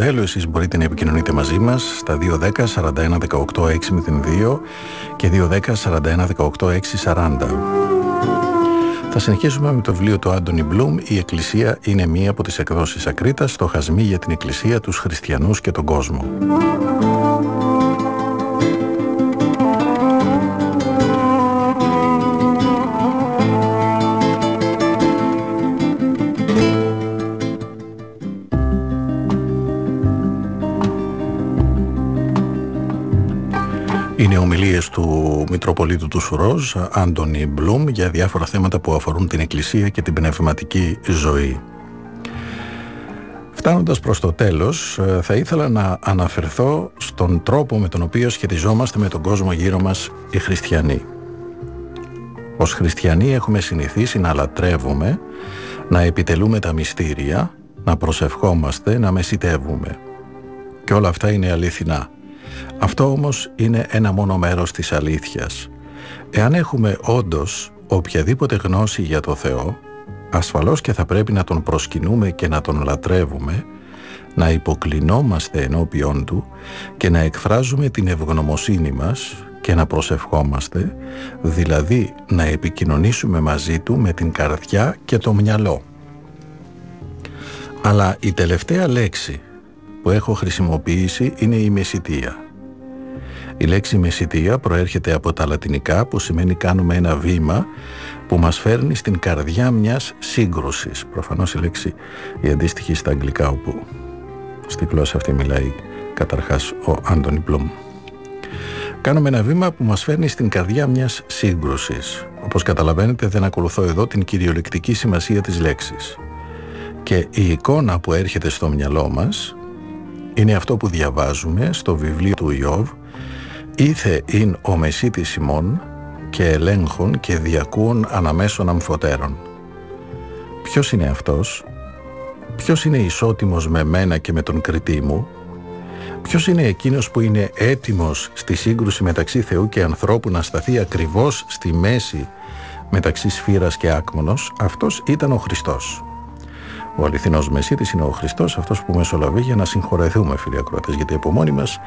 Τέλο, εσείς μπορείτε να επικοινωνείτε μαζί μας στα 210 41 18 602 και 210 41 18 640. Θα συνεχίσουμε με το βιβλίο του Άντωνι Μπλουμ «Η Εκκλησία είναι μία από τις εκδόσεις Ακρίτας, το χασμί για την Εκκλησία, τους χριστιανούς και τον κόσμο». Είναι ομιλίες του Μητροπολίτου του Σουρός, Άντωνι Μπλουμ, για διάφορα θέματα που αφορούν την Εκκλησία και την πνευματική ζωή. Φτάνοντας προς το τέλος, ε, θα ήθελα να αναφερθώ στον τρόπο με τον οποίο σχετιζόμαστε με τον κόσμο γύρω μας οι χριστιανοί. Ως χριστιανοί έχουμε συνηθίσει να λατρεύουμε, να επιτελούμε τα μυστήρια, να προσευχόμαστε, να μεσητεύουμε. Και όλα αυτά είναι αληθινά. Αυτό όμως είναι ένα μόνο μέρος της αλήθειας. Εάν έχουμε όντως οποιαδήποτε γνώση για το Θεό, ασφαλώς και θα πρέπει να τον προσκυνούμε και να τον λατρεύουμε, να υποκλεινόμαστε ενώπιον Του και να εκφράζουμε την ευγνωμοσύνη μας και να προσευχόμαστε, δηλαδή να επικοινωνήσουμε μαζί Του με την καρδιά και το μυαλό. Αλλά η τελευταία λέξη που έχω χρησιμοποιήσει είναι η μεσητεία. Η λέξη μεσητεία προέρχεται από τα λατινικά που σημαίνει κάνουμε ένα βήμα που μας φέρνει στην καρδιά μιας σύγκρουσης. Προφανώς η λέξη η αντίστοιχη στα αγγλικά όπου στη γλώσσα αυτή μιλάει καταρχάς ο Άντωνι Μπλουμ. Κάνουμε ένα βήμα που μας φέρνει στην καρδιά μιας σύγκρουσης. Όπως καταλαβαίνετε δεν ακολουθώ εδώ την κυριολεκτική σημασία της λέξης. Και η εικόνα που έρχεται στο μυαλό μας είναι αυτό που διαβάζουμε στο βιβλίο του Ιώβ «Ήθε ειν ο μεσίτης ημών και ελέγχων και διακούων αναμέσων αμφωτέρων». Ποιος είναι αυτός; Ποιος είναι ισότιμος με μένα και με τον κριτή μου; Ποιος είναι εκείνος που είναι έτοιμος στη σύγκρουση μεταξύ Θεού και ανθρώπου να σταθεί ακριβώς στη μέση μεταξύ σφύρας και άκμονος; Αυτός ήταν ο Χριστός. Ο αληθινός Μεσίτης είναι ο Χριστός, αυτός που μεσολαβεί για να συγχωρεθούμε φίλοι ακροατές, γιατί από μόνοι μας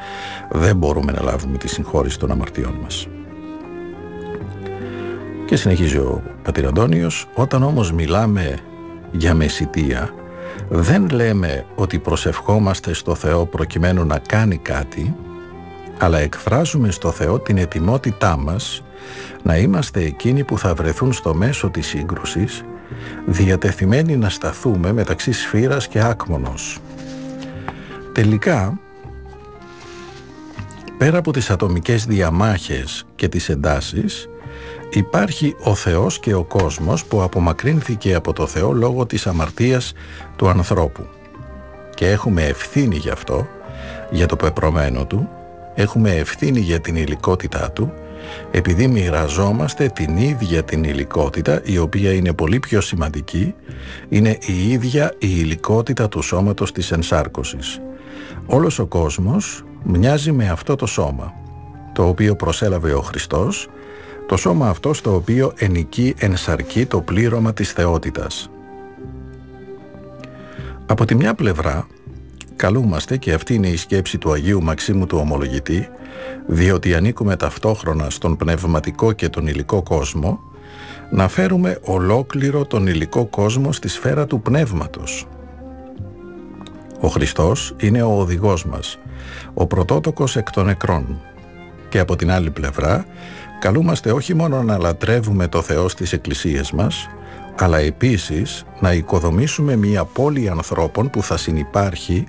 δεν μπορούμε να λάβουμε τη συγχώρηση των αμαρτιών μας. Και συνεχίζει ο πατήρ Αντώνιος, όταν όμως μιλάμε για μεσητεία, δεν λέμε ότι προσευχόμαστε στο Θεό προκειμένου να κάνει κάτι, αλλά εκφράζουμε στο Θεό την ετοιμότητά μας να είμαστε εκείνοι που θα βρεθούν στο μέσο της σύγκρουσης διατεθειμένοι να σταθούμε μεταξύ σφύρας και άκμονος. Τελικά, πέρα από τις ατομικές διαμάχες και τις εντάσεις, υπάρχει ο Θεός και ο κόσμος που απομακρύνθηκε από το Θεό λόγω της αμαρτίας του ανθρώπου. Και έχουμε ευθύνη γι' αυτό, για το πεπρωμένο του, έχουμε ευθύνη για την υλικότητά του επειδή μοιραζόμαστε την ίδια την υλικότητα η οποία είναι πολύ πιο σημαντική είναι η ίδια η υλικότητα του σώματος της ενσάρκωσης. Όλος ο κόσμος μοιάζει με αυτό το σώμα το οποίο προσέλαβε ο Χριστός το σώμα αυτό στο οποίο ενικεί ενσαρκεί το πλήρωμα της θεότητας. Από τη μια πλευρά καλούμαστε και αυτή είναι η σκέψη του Αγίου Μαξίμου του Ομολογητή διότι ανήκουμε ταυτόχρονα στον πνευματικό και τον υλικό κόσμο, να φέρουμε ολόκληρο τον υλικό κόσμο στη σφαίρα του πνεύματος. Ο Χριστός είναι ο οδηγός μας, ο πρωτότοκος εκ των νεκρών. Και από την άλλη πλευρά, καλούμαστε όχι μόνο να λατρεύουμε το Θεό στις εκκλησίες μας, αλλά επίσης να οικοδομήσουμε μια πόλη ανθρώπων που θα συνυπάρχει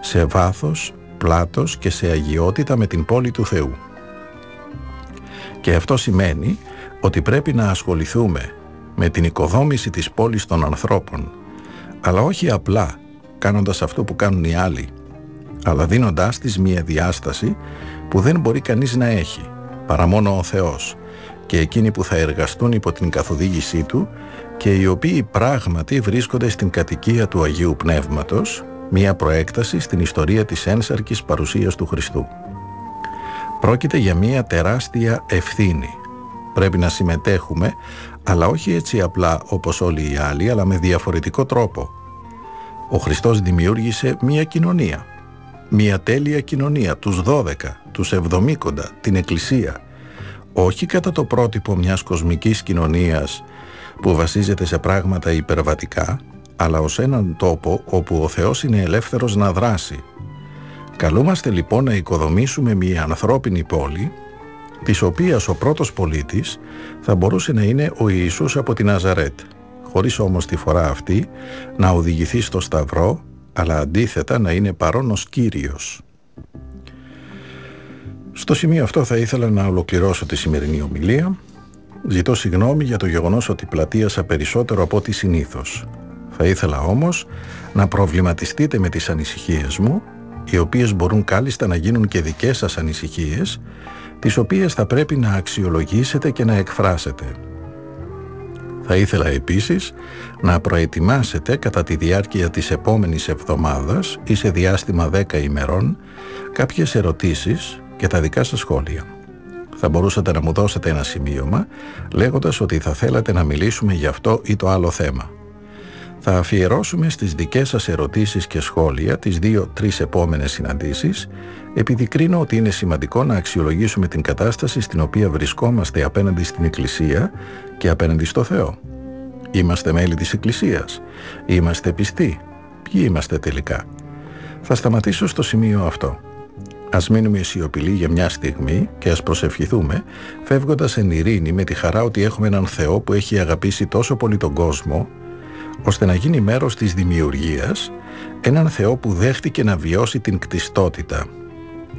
σε βάθος πλάτος και σε αγιότητα με την πόλη του Θεού. Και αυτό σημαίνει ότι πρέπει να ασχοληθούμε με την οικοδόμηση της πόλης των ανθρώπων, αλλά όχι απλά κάνοντας αυτό που κάνουν οι άλλοι, αλλά δίνοντάς της μία διάσταση που δεν μπορεί κανείς να έχει, παρά μόνο ο Θεός και εκείνοι που θα εργαστούν υπό την καθοδήγησή Του και οι οποίοι πράγματι βρίσκονται στην κατοικία του Αγίου Πνεύματος μία προέκταση στην ιστορία της ένσαρκης παρουσίας του Χριστού. Πρόκειται για μία τεράστια ευθύνη. Πρέπει να συμμετέχουμε, αλλά όχι έτσι απλά όπως όλοι οι άλλοι, αλλά με διαφορετικό τρόπο. Ο Χριστός δημιούργησε μία κοινωνία, μια τέλεια κοινωνία, τους 12, τους 70, την Εκκλησία, όχι κατά το πρότυπο μιας κοσμικής κοινωνίας που βασίζεται σε πράγματα υπερβατικά, αλλά ως έναν τόπο όπου ο Θεός είναι ελεύθερος να δράσει. Καλούμαστε λοιπόν να οικοδομήσουμε μια ανθρώπινη πόλη, της οποίας ο πρώτος πολίτης θα μπορούσε να είναι ο Ιησούς από την Ναζαρέτ, χωρίς όμως τη φορά αυτή να οδηγηθεί στο Σταυρό, αλλά αντίθετα να είναι παρόν ως Κύριος. Στο σημείο αυτό θα ήθελα να ολοκληρώσω τη σημερινή ομιλία. Ζητώ συγγνώμη για το γεγονός ότι πλατείασα περισσότερο από ό,τι συνήθως. Θα ήθελα όμως να προβληματιστείτε με τις ανησυχίες μου, οι οποίες μπορούν κάλλιστα να γίνουν και δικές σας ανησυχίες, τις οποίες θα πρέπει να αξιολογήσετε και να εκφράσετε. Θα ήθελα επίσης να προετοιμάσετε κατά τη διάρκεια της επόμενης εβδομάδας ή σε διάστημα 10 ημερών κάποιες ερωτήσεις και τα δικά σας σχόλια. Θα μπορούσατε να μου δώσετε ένα σημείωμα λέγοντας ότι θα θέλατε να μιλήσουμε για αυτό ή το άλλο θέμα. Θα αφιερώσουμε στις δικές σας ερωτήσεις και σχόλια τις δύο-τρεις επόμενες συναντήσεις επειδή κρίνω ότι είναι σημαντικό να αξιολογήσουμε την κατάσταση στην οποία βρισκόμαστε απέναντι στην Εκκλησία και απέναντι στο Θεό. Είμαστε μέλη της Εκκλησίας. Είμαστε πιστοί. Ποιοι είμαστε τελικά; Θα σταματήσω στο σημείο αυτό. Ας μείνουμε σιωπηλοί για μια στιγμή και ας προσευχηθούμε, φεύγοντας εν ειρήνη με τη χαρά ότι έχουμε έναν Θεό που έχει αγαπήσει τόσο πολύ τον κόσμο, ώστε να γίνει μέρος της δημιουργίας, έναν Θεό που δέχτηκε να βιώσει την κτιστότητα,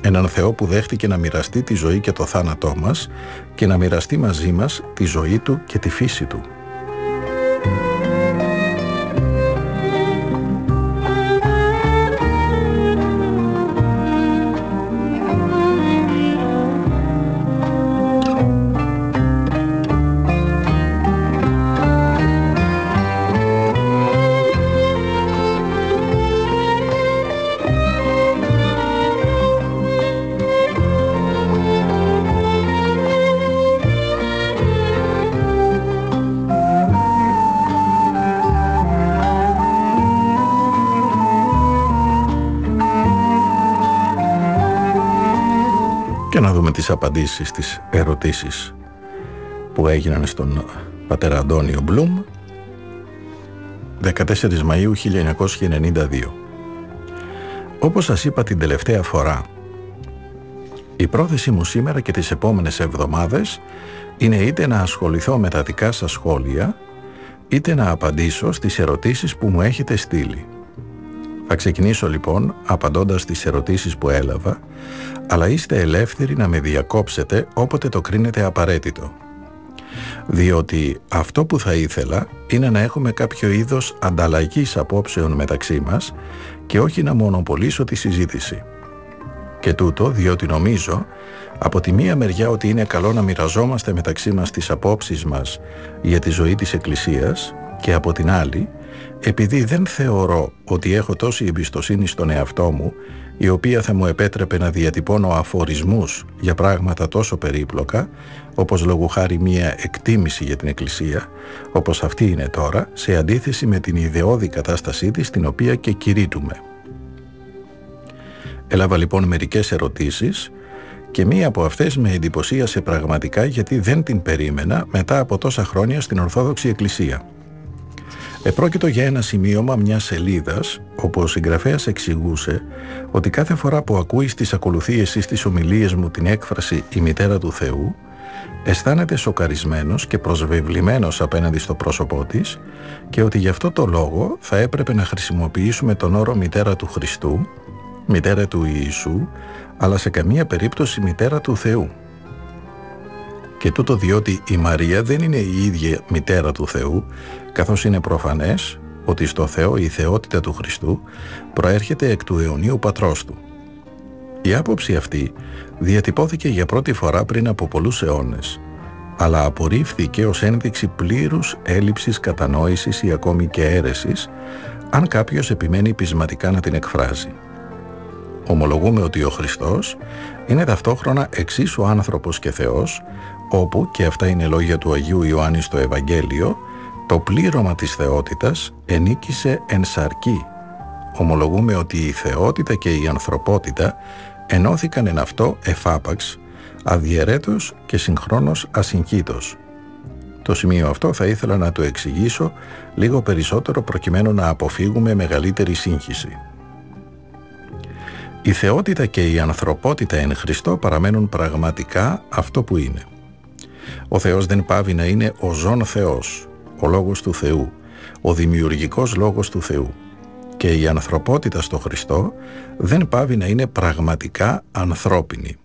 έναν Θεό που δέχτηκε να μοιραστεί τη ζωή και το θάνατό μας και να μοιραστεί μαζί μας τη ζωή Του και τη φύση Του. Τις απαντήσεις στις ερωτήσεις που έγιναν στον πατέρα Αντώνιο Μπλουμ 14 Μαΐου 1992 Όπως σας είπα την τελευταία φορά η πρόθεση μου σήμερα και τις επόμενες εβδομάδες είναι είτε να ασχοληθώ με τα δικά σας σχόλια είτε να απαντήσω στις ερωτήσεις που μου έχετε στείλει. Θα ξεκινήσω λοιπόν απαντώντας στις ερωτήσεις που έλαβα αλλά είστε ελεύθεροι να με διακόψετε όποτε το κρίνετε απαραίτητο. Διότι αυτό που θα ήθελα είναι να έχουμε κάποιο είδος ανταλλαγής απόψεων μεταξύ μας και όχι να μονοπολίσω τη συζήτηση. Και τούτο διότι νομίζω από τη μία μεριά ότι είναι καλό να μοιραζόμαστε μεταξύ μας τις απόψεις μας για τη ζωή της Εκκλησίας και από την άλλη επειδή δεν θεωρώ ότι έχω τόση εμπιστοσύνη στον εαυτό μου η οποία θα μου επέτρεπε να διατυπώνω αφορισμούς για πράγματα τόσο περίπλοκα, όπως λόγου χάρη μία εκτίμηση για την Εκκλησία, όπως αυτή είναι τώρα, σε αντίθεση με την ιδεώδη κατάστασή της, την οποία και κηρύττουμε. Έλαβα λοιπόν μερικές ερωτήσεις και μία από αυτές με εντυπωσίασε πραγματικά γιατί δεν την περίμενα μετά από τόσα χρόνια στην Ορθόδοξη Εκκλησία. Επρόκειτο για ένα σημείωμα μιας σελίδας όπου ο συγγραφέας εξηγούσε ότι κάθε φορά που ακούεις στι ακολουθίε ή στι ομιλίε μου την έκφραση «Η μητέρα του Θεού», αισθάνεται σοκαρισμένος και προσβεβλημένος απέναντι στο πρόσωπό της και ότι γι' αυτό το λόγο θα έπρεπε να χρησιμοποιήσουμε τον όρο «Μητέρα του Χριστού», «Μητέρα του Ιησού», αλλά σε καμία περίπτωση «Μητέρα του Θεού». Και τούτο διότι η Μαρία δεν είναι η ίδια μητέρα του Θεού, καθώς είναι προφανές ότι στο Θεό η θεότητα του Χριστού προέρχεται εκ του αιωνίου πατρός του. Η άποψη αυτή διατυπώθηκε για πρώτη φορά πριν από πολλούς αιώνες, αλλά απορρίφθηκε ως ένδειξη πλήρους έλλειψης κατανόησης ή ακόμη και αίρεσης, αν κάποιος επιμένει πεισματικά να την εκφράζει. Ομολογούμε ότι ο Χριστός είναι ταυτόχρονα εξίσου άνθρωπος και Θεός, όπου, και αυτά είναι λόγια του Αγίου Ιωάννης στο Ευαγγέλιο, το πλήρωμα της θεότητας ενίκησε εν σαρκή, ομολογούμε ότι η θεότητα και η ανθρωπότητα ενώθηκαν εν αυτό εφάπαξ, αδιαιρέτως και συγχρόνως ασυγχύτως. Το σημείο αυτό θα ήθελα να το εξηγήσω λίγο περισσότερο προκειμένου να αποφύγουμε μεγαλύτερη σύγχυση. Η θεότητα και η ανθρωπότητα εν Χριστώ παραμένουν πραγματικά αυτό που είναι. Ο Θεός δεν πάβει να είναι ο ζών Θεός, ο Λόγος του Θεού, ο δημιουργικός Λόγος του Θεού. Και η ανθρωπότητα στο Χριστό δεν πάβει να είναι πραγματικά ανθρώπινη.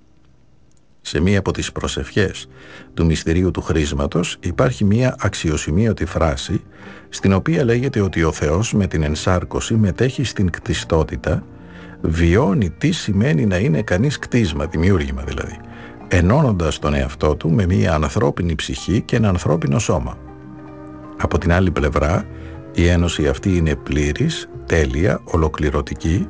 Σε μία από τις προσευχές του μυστηρίου του χρήσματος υπάρχει μία αξιοσημείωτη φράση στην οποία λέγεται ότι ο Θεός με την ενσάρκωση μετέχει στην κτιστότητα βιώνει τι σημαίνει να είναι κανείς κτίσμα, δημιούργημα δηλαδή, ενώνοντας τον εαυτό του με μια ανθρώπινη ψυχή και ένα ανθρώπινο σώμα. Από την άλλη πλευρά, η ένωση αυτή είναι πλήρης, τέλεια, ολοκληρωτική,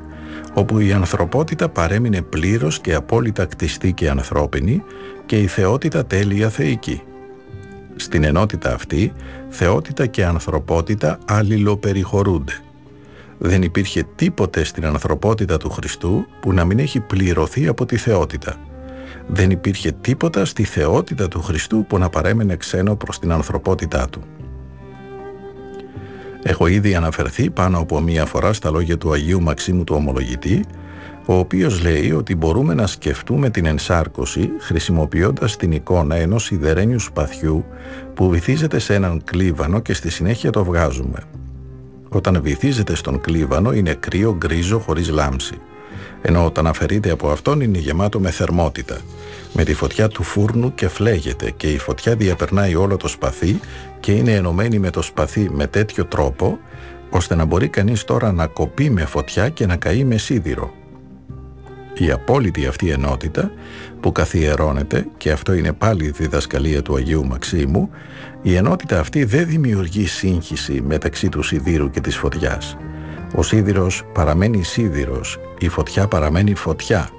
όπου η ανθρωπότητα παρέμεινε πλήρως και απόλυτα κτιστή και ανθρώπινη και η θεότητα τέλεια θεϊκή. Στην ενότητα αυτή, θεότητα και ανθρωπότητα αλληλοπεριχωρούνται. Δεν υπήρχε τίποτε στην ανθρωπότητα του Χριστού που να μην έχει πληρωθεί από τη θεότητα. Δεν υπήρχε τίποτα στη θεότητα του Χριστού που να παρέμενε ξένο προς την ανθρωπότητά του. Έχω ήδη αναφερθεί πάνω από μία φορά στα λόγια του Αγίου Μαξίμου του Ομολογητή, ο οποίος λέει ότι μπορούμε να σκεφτούμε την ενσάρκωση χρησιμοποιώντας την εικόνα ενός σιδερένιου σπαθιού που βυθίζεται σε έναν κλίβανο και στη συνέχεια το βγάζουμε. Όταν βυθίζεται στον κλίβανο είναι κρύο γκρίζο χωρίς λάμψη, ενώ όταν αφαιρείται από αυτόν είναι γεμάτο με θερμότητα. Με τη φωτιά του φούρνου και φλέγεται και η φωτιά διαπερνάει όλο το σπαθί και είναι ενωμένη με το σπαθί με τέτοιο τρόπο ώστε να μπορεί κανείς τώρα να κοπεί με φωτιά και να καεί με σίδηρο. Η απόλυτη αυτή ενότητα που καθιερώνεται, και αυτό είναι πάλι η διδασκαλία του Αγίου Μαξίμου, η ενότητα αυτή δεν δημιουργεί σύγχυση μεταξύ του σιδήρου και της φωτιάς. Ο σίδηρος παραμένει σίδηρος, η φωτιά παραμένει φωτιά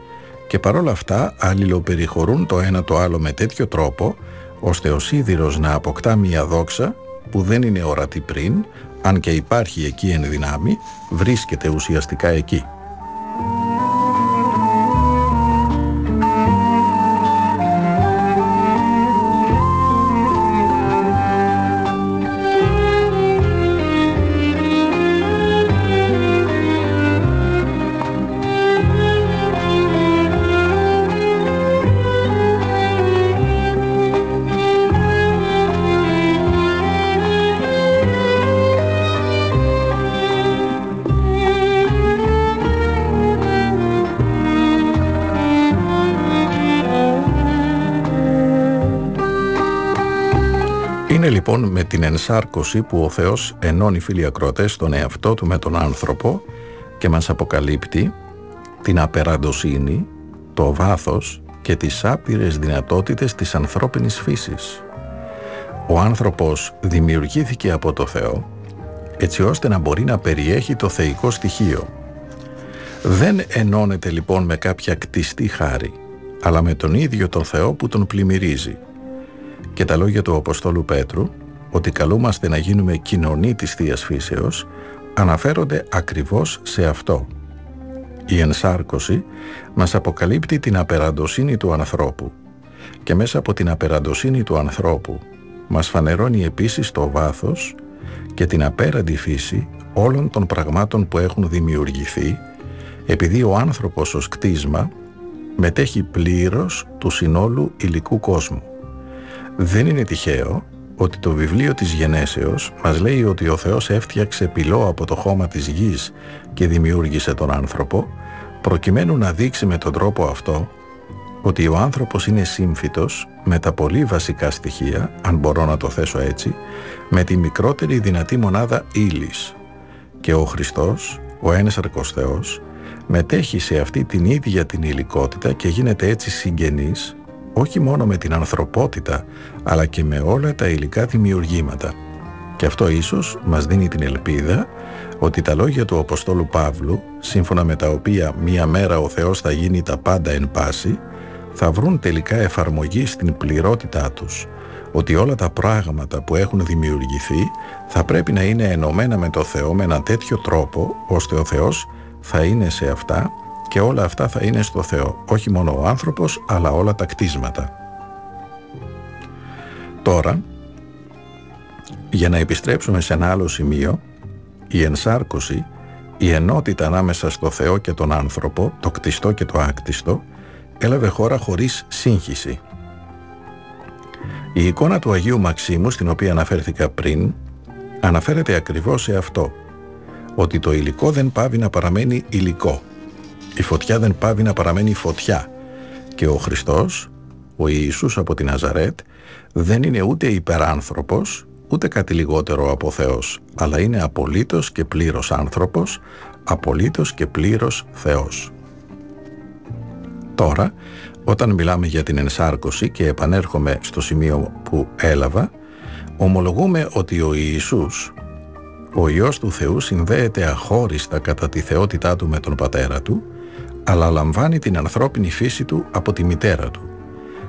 και παρόλα αυτά αλληλοπεριχωρούν το ένα το άλλο με τέτοιο τρόπο ώστε ο σίδηρος να αποκτά μια δόξα που δεν είναι ορατή πριν, αν και υπάρχει εκεί εν δυνάμει, βρίσκεται ουσιαστικά εκεί. Λοιπόν με την ενσάρκωση που ο Θεός ενώνει φίλοι ακροτές τον εαυτό του με τον άνθρωπο και μας αποκαλύπτει την απεραντοσύνη, το βάθος και τις άπειρες δυνατότητες της ανθρώπινης φύσης. Ο άνθρωπος δημιουργήθηκε από το Θεό έτσι ώστε να μπορεί να περιέχει το θεϊκό στοιχείο. Δεν ενώνεται λοιπόν με κάποια κτιστή χάρη, αλλά με τον ίδιο τον Θεό που τον πλημμυρίζει και τα λόγια του Αποστόλου Πέτρου ότι καλούμαστε να γίνουμε κοινωνοί της Θείας Φύσεως αναφέρονται ακριβώς σε αυτό. Η ενσάρκωση μας αποκαλύπτει την απεραντοσύνη του ανθρώπου και μέσα από την απεραντοσύνη του ανθρώπου μας φανερώνει επίσης το βάθος και την απέραντη φύση όλων των πραγμάτων που έχουν δημιουργηθεί επειδή ο άνθρωπος ως κτίσμα μετέχει πλήρως του συνόλου υλικού κόσμου. Δεν είναι τυχαίο ότι το βιβλίο της Γενέσεως μας λέει ότι ο Θεός έφτιαξε πυλό από το χώμα της γης και δημιούργησε τον άνθρωπο προκειμένου να δείξει με τον τρόπο αυτό ότι ο άνθρωπος είναι σύμφυτος με τα πολύ βασικά στοιχεία, αν μπορώ να το θέσω έτσι, με τη μικρότερη δυνατή μονάδα ύλης. Και ο Χριστός, ο ένσαρκος Θεός, μετέχει σε αυτή την ίδια την υλικότητα και γίνεται έτσι συγγενής όχι μόνο με την ανθρωπότητα, αλλά και με όλα τα υλικά δημιουργήματα. Και αυτό ίσως μας δίνει την ελπίδα ότι τα λόγια του Αποστόλου Παύλου, σύμφωνα με τα οποία μία μέρα ο Θεός θα γίνει τα πάντα εν πάση, θα βρουν τελικά εφαρμογή στην πληρότητά τους, ότι όλα τα πράγματα που έχουν δημιουργηθεί θα πρέπει να είναι ενωμένα με το Θεό με ένα τέτοιο τρόπο ώστε ο Θεός θα είναι σε αυτά και όλα αυτά θα είναι στο Θεό. Όχι μόνο ο άνθρωπος αλλά όλα τα κτίσματα. Τώρα, για να επιστρέψουμε σε ένα άλλο σημείο, η ενσάρκωση, η ενότητα ανάμεσα στο Θεό και τον άνθρωπο, το κτιστό και το άκτιστο, έλαβε χώρα χωρίς σύγχυση. Η εικόνα του Αγίου Μαξίμου, στην οποία αναφέρθηκα πριν, αναφέρεται ακριβώς σε αυτό, ότι το υλικό δεν πάβει να παραμένει υλικό. Η φωτιά δεν πάβει να παραμένει φωτιά. Και ο Χριστός, ο Ιησούς από την Ναζαρέτ, δεν είναι ούτε υπεράνθρωπος, ούτε κάτι λιγότερο από Θεός, αλλά είναι απολύτως και πλήρως άνθρωπος, απολύτως και πλήρως Θεός. Τώρα, όταν μιλάμε για την ενσάρκωση και επανέρχομαι στο σημείο που έλαβα, ομολογούμε ότι ο Ιησούς, ο Υιός του Θεού συνδέεται αχώριστα κατά τη θεότητά του με τον Πατέρα του, αλλά λαμβάνει την ανθρώπινη φύση του από τη μητέρα του.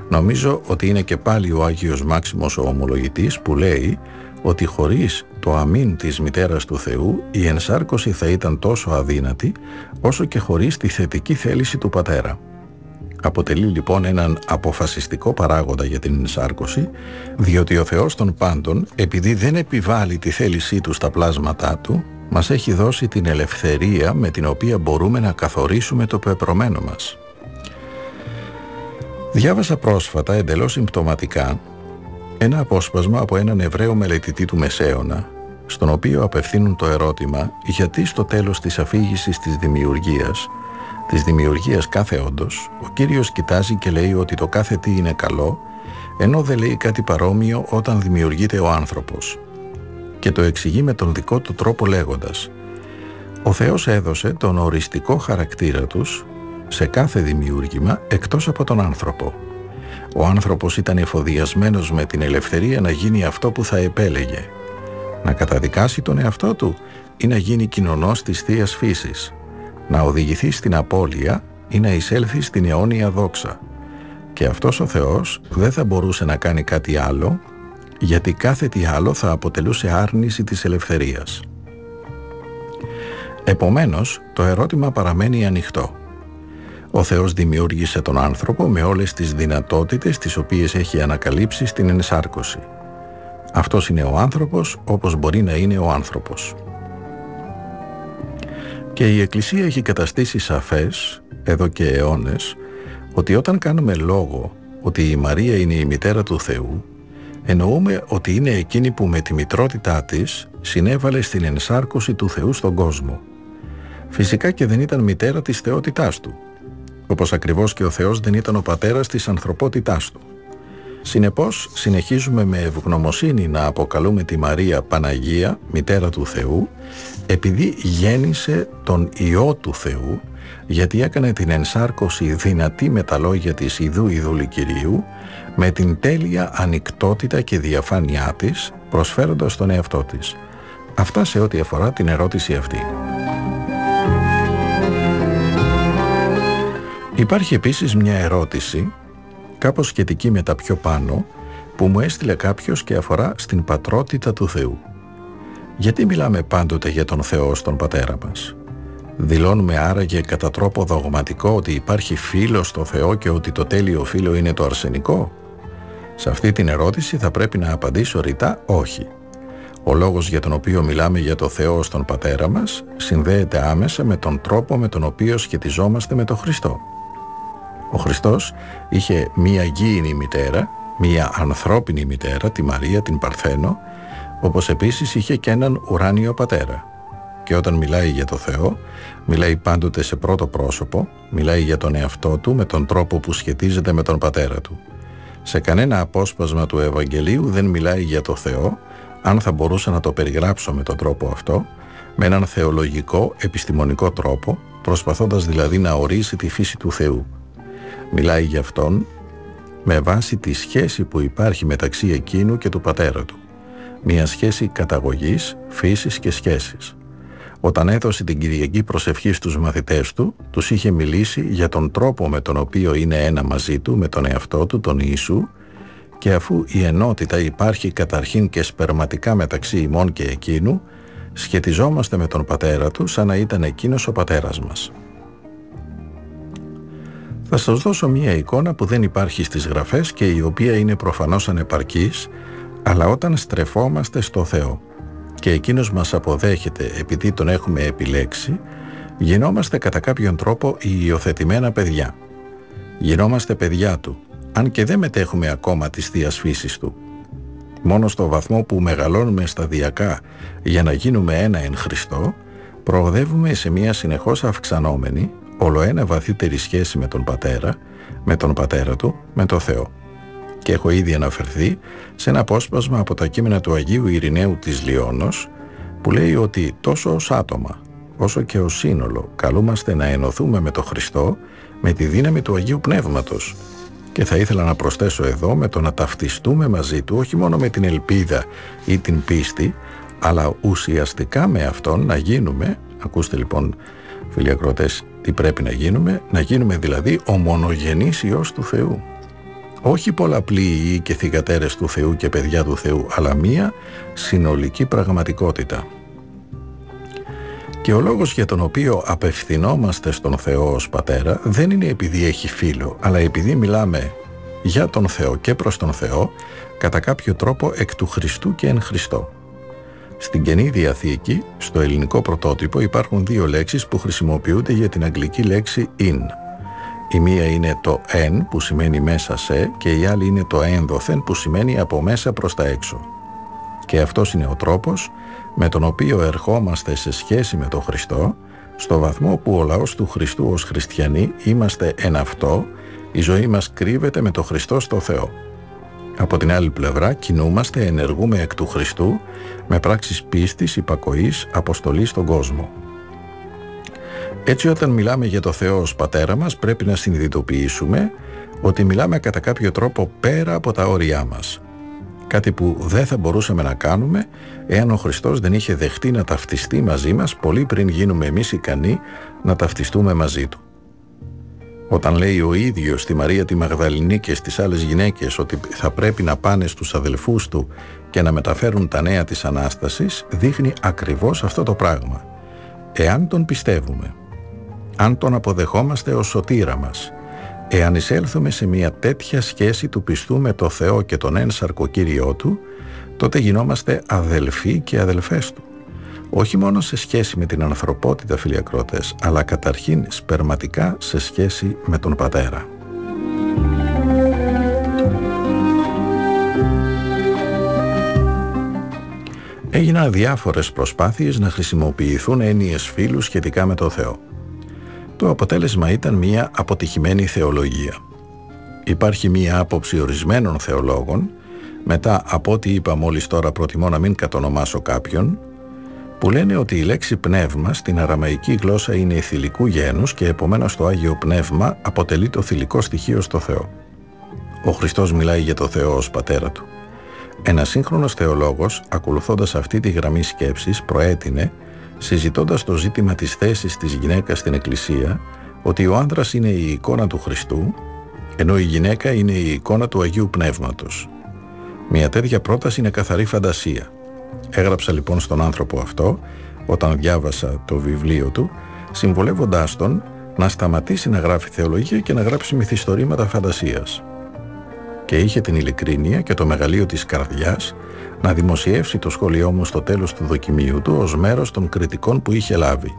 Νομίζω ότι είναι και πάλι ο Άγιος Μάξιμος ο ομολογητής που λέει ότι χωρίς το αμήν της μητέρας του Θεού η ενσάρκωση θα ήταν τόσο αδύνατη όσο και χωρίς τη θετική θέληση του Πατέρα. Αποτελεί λοιπόν έναν αποφασιστικό παράγοντα για την ενσάρκωση, διότι ο Θεός των πάντων, επειδή δεν επιβάλλει τη θέλησή του στα πλάσματά του, μας έχει δώσει την ελευθερία με την οποία μπορούμε να καθορίσουμε το πεπρωμένο μας. Διάβασα πρόσφατα, εντελώς συμπτωματικά, ένα απόσπασμα από έναν Εβραίο μελετητή του Μεσαίωνα, στον οποίο απευθύνουν το ερώτημα γιατί στο τέλος της αφήγησης της δημιουργίας της δημιουργίας κάθε όντος, ο Κύριος κοιτάζει και λέει ότι το κάθε τι είναι καλό, ενώ δεν λέει κάτι παρόμοιο όταν δημιουργείται ο άνθρωπος. Και το εξηγεί με τον δικό του τρόπο λέγοντας «Ο Θεός έδωσε τον οριστικό χαρακτήρα τους σε κάθε δημιούργημα εκτός από τον άνθρωπο. Ο άνθρωπος ήταν εφοδιασμένος με την ελευθερία να γίνει αυτό που θα επέλεγε. Να καταδικάσει τον εαυτό του ή να γίνει κοινωνός της Θείας Φύσης να οδηγηθεί στην απώλεια ή να εισέλθει στην αιώνια δόξα. Και αυτός ο Θεός δεν θα μπορούσε να κάνει κάτι άλλο, γιατί κάθε τι άλλο θα αποτελούσε άρνηση της ελευθερίας. Επομένως, το ερώτημα παραμένει ανοιχτό. Ο Θεός δημιούργησε τον άνθρωπο με όλες τις δυνατότητες τις οποίες έχει ανακαλύψει στην ενσάρκωση. Αυτός είναι ο άνθρωπος όπως μπορεί να είναι ο άνθρωπος. Και η Εκκλησία έχει καταστήσει σαφές, εδώ και αιώνες, ότι όταν κάνουμε λόγο ότι η Μαρία είναι η μητέρα του Θεού, εννοούμε ότι είναι εκείνη που με τη μητρότητά της συνέβαλε στην ενσάρκωση του Θεού στον κόσμο. Φυσικά και δεν ήταν μητέρα της θεότητάς του, όπως ακριβώς και ο Θεός δεν ήταν ο πατέρας της ανθρωπότητάς του. Συνεπώς, συνεχίζουμε με ευγνωμοσύνη να αποκαλούμε τη Μαρία Παναγία, μητέρα του Θεού, επειδή γέννησε τον Υιό του Θεού, γιατί έκανε την ενσάρκωση δυνατή με τα λόγια της Ιδού Ιδούλη Κυρίου, με την τέλεια ανοιχτότητα και διαφάνειά της, προσφέροντας τον εαυτό της. Αυτά σε ό,τι αφορά την ερώτηση αυτή. Υπάρχει επίσης μια ερώτηση κάπως σχετική με τα πιο πάνω, που μου έστειλε κάποιος και αφορά στην πατρότητα του Θεού. Γιατί μιλάμε πάντοτε για τον Θεό στον Πατέρα μας; Δηλώνουμε άραγε κατά τρόπο δογματικό ότι υπάρχει φίλος στο Θεό και ότι το τέλειο φίλο είναι το αρσενικό; Σε αυτή την ερώτηση θα πρέπει να απαντήσω ρητά όχι. Ο λόγος για τον οποίο μιλάμε για το Θεό στον Πατέρα μας συνδέεται άμεσα με τον τρόπο με τον οποίο σχετιζόμαστε με τον Χριστό. Ο Χριστός είχε μία γήινη μητέρα, μία ανθρώπινη μητέρα, τη Μαρία, την Παρθένο, όπως επίσης είχε και έναν ουράνιο πατέρα. Και όταν μιλάει για το Θεό, μιλάει πάντοτε σε πρώτο πρόσωπο, μιλάει για τον εαυτό του με τον τρόπο που σχετίζεται με τον πατέρα του. Σε κανένα απόσπασμα του Ευαγγελίου δεν μιλάει για το Θεό, αν θα μπορούσα να το περιγράψω με τον τρόπο αυτό, με έναν θεολογικό, επιστημονικό τρόπο, προσπαθώντας δηλαδή να ορίσει τη φύση του Θεού. Μιλάει για Αυτόν με βάση τη σχέση που υπάρχει μεταξύ εκείνου και του πατέρα του. Μια σχέση καταγωγής, φύσης και σχέσης. Όταν έδωσε την Κυριακή προσευχής στους μαθητές του, τους είχε μιλήσει για τον τρόπο με τον οποίο είναι ένα μαζί του, με τον εαυτό του, τον Ιησού, και αφού η ενότητα υπάρχει καταρχήν και σπερματικά μεταξύ ημών και εκείνου, σχετιζόμαστε με τον πατέρα του σαν να ήταν εκείνος ο πατέρας μας. Θα σας δώσω μία εικόνα που δεν υπάρχει στις γραφές και η οποία είναι προφανώς ανεπαρκής, αλλά όταν στρεφόμαστε στο Θεό και εκείνος μας αποδέχεται επειδή τον έχουμε επιλέξει, γινόμαστε κατά κάποιον τρόπο οι υιοθετημένα παιδιά. Γινόμαστε παιδιά του, αν και δεν μετέχουμε ακόμα τις θείας φύσης του. Μόνο στο βαθμό που μεγαλώνουμε σταδιακά για να γίνουμε ένα εν Χριστώ, προοδεύουμε σε μια συνεχώς αυξανόμενη, ολοένα βαθύτερη σχέση με τον Πατέρα, με τον Πατέρα Του, με τον Θεό. Και έχω ήδη αναφερθεί σε ένα απόσπασμα από τα κείμενα του Αγίου Ειρηναίου της Λιώνος, που λέει ότι τόσο ως άτομα, όσο και ως σύνολο, καλούμαστε να ενωθούμε με τον Χριστό με τη δύναμη του Αγίου Πνεύματος, και θα ήθελα να προσθέσω εδώ με το να ταυτιστούμε μαζί του όχι μόνο με την ελπίδα ή την πίστη αλλά ουσιαστικά με αυτόν να γίνουμε ακούστε λοιπόν φίλοι ακροτές τι πρέπει να γίνουμε να γίνουμε δηλαδή ο μονογενής Υιός του Θεού όχι πολλαπλοί ιοί και θυγατέρες του Θεού και παιδιά του Θεού αλλά μία συνολική πραγματικότητα και ο λόγος για τον οποίο απευθυνόμαστε στον Θεό ως Πατέρα δεν είναι επειδή έχει φίλο, αλλά επειδή μιλάμε για τον Θεό και προς τον Θεό κατά κάποιο τρόπο εκ του Χριστού και εν Χριστώ. Στην Καινή Διαθήκη, στο ελληνικό πρωτότυπο, υπάρχουν δύο λέξεις που χρησιμοποιούνται για την αγγλική λέξη in. Η μία είναι το en που σημαίνει μέσα σε και η άλλη είναι το ένδοθεν που σημαίνει από μέσα προς τα έξω. Και αυτός είναι ο τρόπος με τον οποίο ερχόμαστε σε σχέση με τον Χριστό στο βαθμό που ο λαός του Χριστού ως χριστιανοί είμαστε εν αυτό η ζωή μας κρύβεται με τον Χριστό στο Θεό. Από την άλλη πλευρά κινούμαστε, ενεργούμε εκ του Χριστού με πράξεις πίστης, υπακοής, αποστολής στον κόσμο. Έτσι όταν μιλάμε για το Θεό ως Πατέρα μας πρέπει να συνειδητοποιήσουμε ότι μιλάμε κατά κάποιο τρόπο πέρα από τα όρια μας. Κάτι που δεν θα μπορούσαμε να κάνουμε εάν ο Χριστός δεν είχε δεχτεί να ταυτιστεί μαζί μας πολύ πριν γίνουμε εμείς ικανοί να ταυτιστούμε μαζί Του. Όταν λέει ο ίδιος στη Μαρία τη Μαγδαληνή και στις άλλες γυναίκες ότι θα πρέπει να πάνε στους αδελφούς του και να μεταφέρουν τα νέα της Ανάστασης, δείχνει ακριβώς αυτό το πράγμα. Εάν τον πιστεύουμε, αν τον αποδεχόμαστε ως σωτήρα μας, Εάν εισέλθουμε σε μια τέτοια σχέση του πιστού με το Θεό και τον ένσαρκο Κύριό Του, τότε γινόμαστε αδελφοί και αδελφές Του. Όχι μόνο σε σχέση με την ανθρωπότητα φιλιακρότες, αλλά καταρχήν σπερματικά σε σχέση με τον Πατέρα. Έγιναν διάφορες προσπάθειες να χρησιμοποιηθούν έννοιες φίλους σχετικά με το Θεό. Το αποτέλεσμα ήταν μια αποτυχημένη θεολογία. Υπάρχει μια άποψη ορισμένων θεολόγων, μετά από ό,τι είπα μόλις τώρα προτιμώ να μην κατονομάσω κάποιον, που λένε ότι η λέξη πνεύμα στην αραμαϊκή γλώσσα είναι θηλυκού γένους και επομένως το Άγιο Πνεύμα αποτελεί το θηλυκό στοιχείο στο Θεό. Ο Χριστός μιλάει για το Θεό ως πατέρα του. Ένας σύγχρονος θεολόγος, ακολουθώντας αυτή τη γραμμή σκέψης, προέτεινε συζητώντας το ζήτημα της θέσης της γυναίκας στην Εκκλησία ότι ο άνδρας είναι η εικόνα του Χριστού ενώ η γυναίκα είναι η εικόνα του Αγίου Πνεύματος. Μια τέτοια πρόταση είναι καθαρή φαντασία. Έγραψα λοιπόν στον άνθρωπο αυτό όταν διάβασα το βιβλίο του συμβολεύοντάς τον να σταματήσει να γράφει θεολογία και να γράψει μυθιστορήματα φαντασίας. Και είχε την ειλικρίνεια και το μεγαλείο της καρδιάς να δημοσιεύσει το σχόλιο μου στο τέλος του δοκιμίου του ως μέρος των κριτικών που είχε λάβει.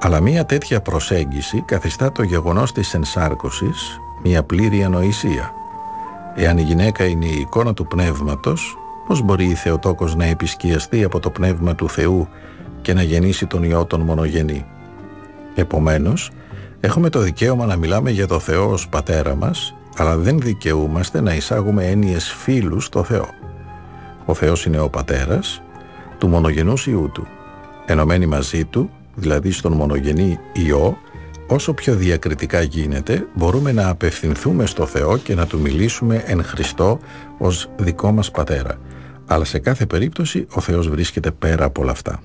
Αλλά μία τέτοια προσέγγιση καθιστά το γεγονός της ενσάρκωσης μία πλήρη ανοησία. Εάν η γυναίκα είναι η εικόνα του πνεύματος, πώς μπορεί η Θεοτόκος να επισκιαστεί από το πνεύμα του Θεού και να γεννήσει τον Υιό τον μονογενή; Επομένως, έχουμε το δικαίωμα να μιλάμε για το Θεό ως Πατέρα μας, αλλά δεν δικαιούμαστε να εισάγουμε έννοιες φίλους στο Θεό. Ο Θεός είναι ο Πατέρας του μονογενούς Υιού Του. Ενωμένοι μαζί Του, δηλαδή στον μονογενή Υιό, όσο πιο διακριτικά γίνεται, μπορούμε να απευθυνθούμε στο Θεό και να Του μιλήσουμε εν Χριστώ ως δικό μας Πατέρα. Αλλά σε κάθε περίπτωση ο Θεός βρίσκεται πέρα από όλα αυτά.